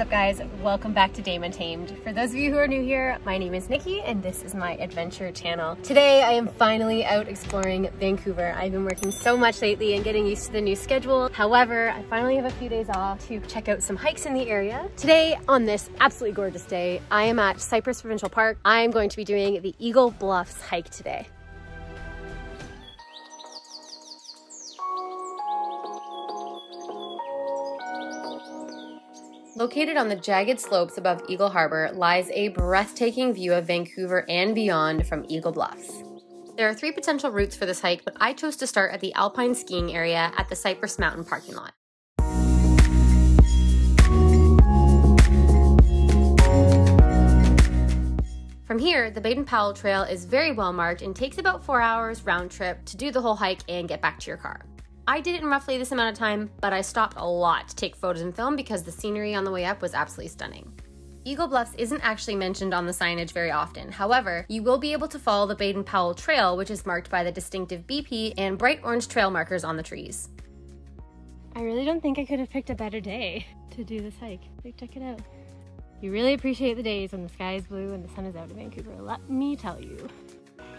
What's up guys? Welcome back to Dame Untamed. For those of you who are new here, my name is Nikki and this is my adventure channel. Today I am finally out exploring Vancouver. I've been working so much lately and getting used to the new schedule. However, I finally have a few days off to check out some hikes in the area. Today on this absolutely gorgeous day, I am at Cypress Provincial Park. I am going to be doing the Eagle Bluffs hike today. Located on the jagged slopes above Eagle Harbor lies a breathtaking view of Vancouver and beyond from Eagle Bluffs. There are three potential routes for this hike, but I chose to start at the alpine skiing area at the Cypress Mountain parking lot. From here, the Baden Powell Trail is very well marked and takes about four hours round trip to do the whole hike and get back to your car. I did it in roughly this amount of time, but I stopped a lot to take photos and film because the scenery on the way up was absolutely stunning. Eagle Bluffs isn't actually mentioned on the signage very often. However, you will be able to follow the Baden Powell Trail, which is marked by the distinctive BP and bright orange trail markers on the trees. I really don't think I could have picked a better day to do this hike. Like, check it out. You really appreciate the days when the sky is blue and the sun is out in Vancouver, let me tell you.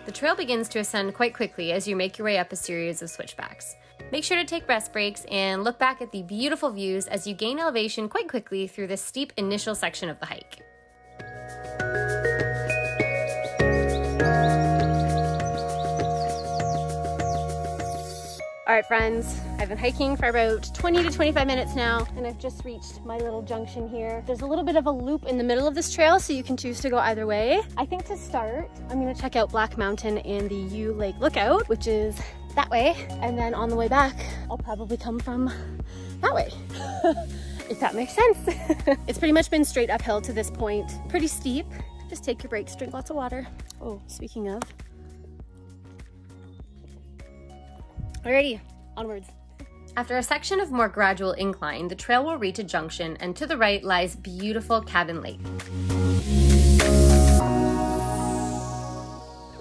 The trail begins to ascend quite quickly as you make your way up a series of switchbacks. Make sure to take rest breaks and look back at the beautiful views as you gain elevation quite quickly through this steep initial section of the hike. All right, friends, I've been hiking for about 20 to 25 minutes now, and I've just reached my little junction here. There's a little bit of a loop in the middle of this trail, so you can choose to go either way. I think to start, I'm gonna check out Black Mountain and the Yew Lake Lookout, which is that way. And then on the way back, I'll probably come from that way. if that makes sense. it's pretty much been straight uphill to this point. Pretty steep. Just take your breaks, drink lots of water. Oh, speaking of. Alrighty, onwards. After a section of more gradual incline, the trail will reach a junction and to the right lies beautiful Cabin Lake.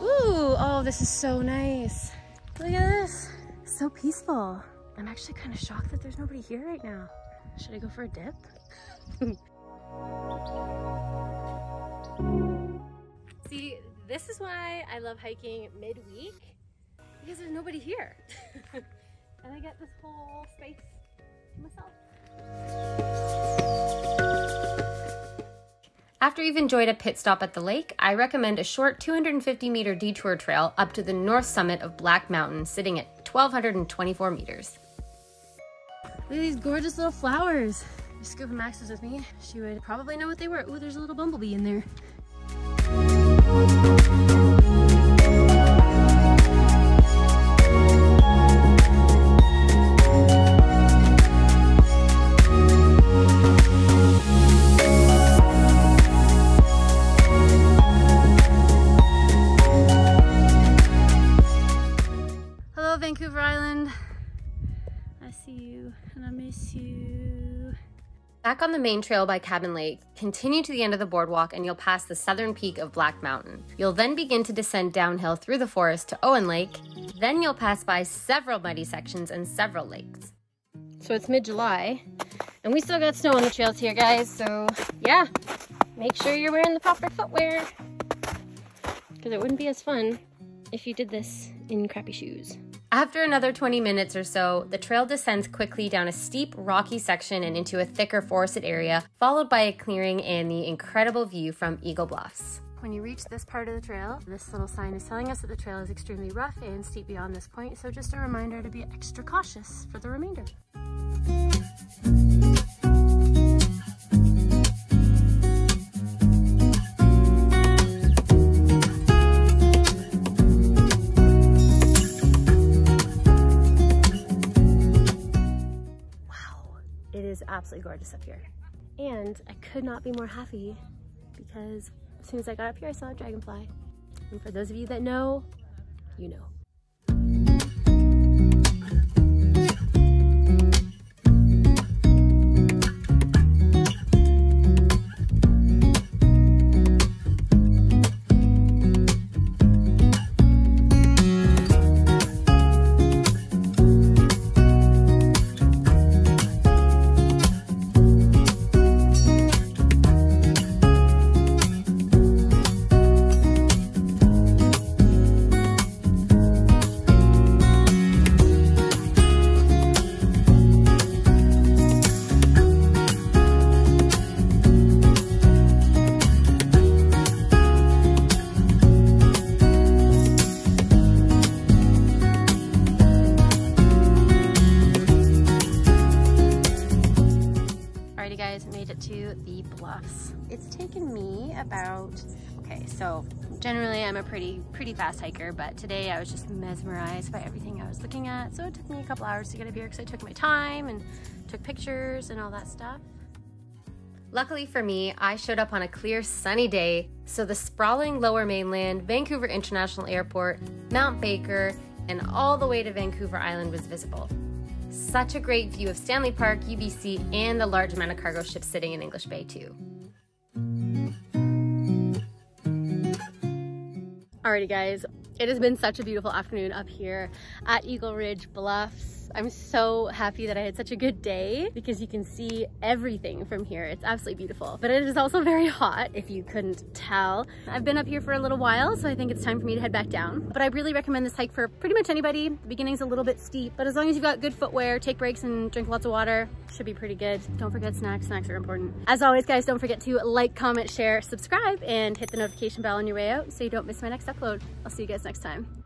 Ooh, oh, this is so nice. Look at this. so peaceful. I'm actually kind of shocked that there's nobody here right now. Should I go for a dip? See, this is why I love hiking midweek because there's nobody here. and I get this whole space to myself. After you've enjoyed a pit stop at the lake, I recommend a short 250 meter detour trail up to the north summit of Black Mountain, sitting at 1,224 meters. Look at these gorgeous little flowers. If Scuba Max was with me, she would probably know what they were. Ooh, there's a little bumblebee in there. Vancouver Island. I see you and I miss you. Back on the main trail by Cabin Lake, continue to the end of the boardwalk and you'll pass the southern peak of Black Mountain. You'll then begin to descend downhill through the forest to Owen Lake. Then you'll pass by several muddy sections and several lakes. So it's mid-July and we still got snow on the trails here guys. So yeah, make sure you're wearing the proper footwear because it wouldn't be as fun if you did this in crappy shoes. After another 20 minutes or so, the trail descends quickly down a steep, rocky section and into a thicker forested area, followed by a clearing and the incredible view from Eagle Bluffs. When you reach this part of the trail, this little sign is telling us that the trail is extremely rough and steep beyond this point, so just a reminder to be extra cautious for the remainder. Absolutely gorgeous up here. And I could not be more happy because as soon as I got up here, I saw a dragonfly. And for those of you that know, you know. About, okay, so generally I'm a pretty, pretty fast hiker, but today I was just mesmerized by everything I was looking at. So it took me a couple hours to get up here because I took my time and took pictures and all that stuff. Luckily for me, I showed up on a clear, sunny day, so the sprawling lower mainland, Vancouver International Airport, Mount Baker, and all the way to Vancouver Island was visible. Such a great view of Stanley Park, UBC, and the large amount of cargo ships sitting in English Bay too. Alrighty guys, it has been such a beautiful afternoon up here at Eagle Ridge Bluffs. I'm so happy that I had such a good day because you can see everything from here. It's absolutely beautiful. But it is also very hot, if you couldn't tell. I've been up here for a little while, so I think it's time for me to head back down. But I really recommend this hike for pretty much anybody. The beginning's a little bit steep, but as long as you've got good footwear, take breaks and drink lots of water, should be pretty good. Don't forget snacks. Snacks are important. As always, guys, don't forget to like, comment, share, subscribe, and hit the notification bell on your way out so you don't miss my next upload. I'll see you guys next time.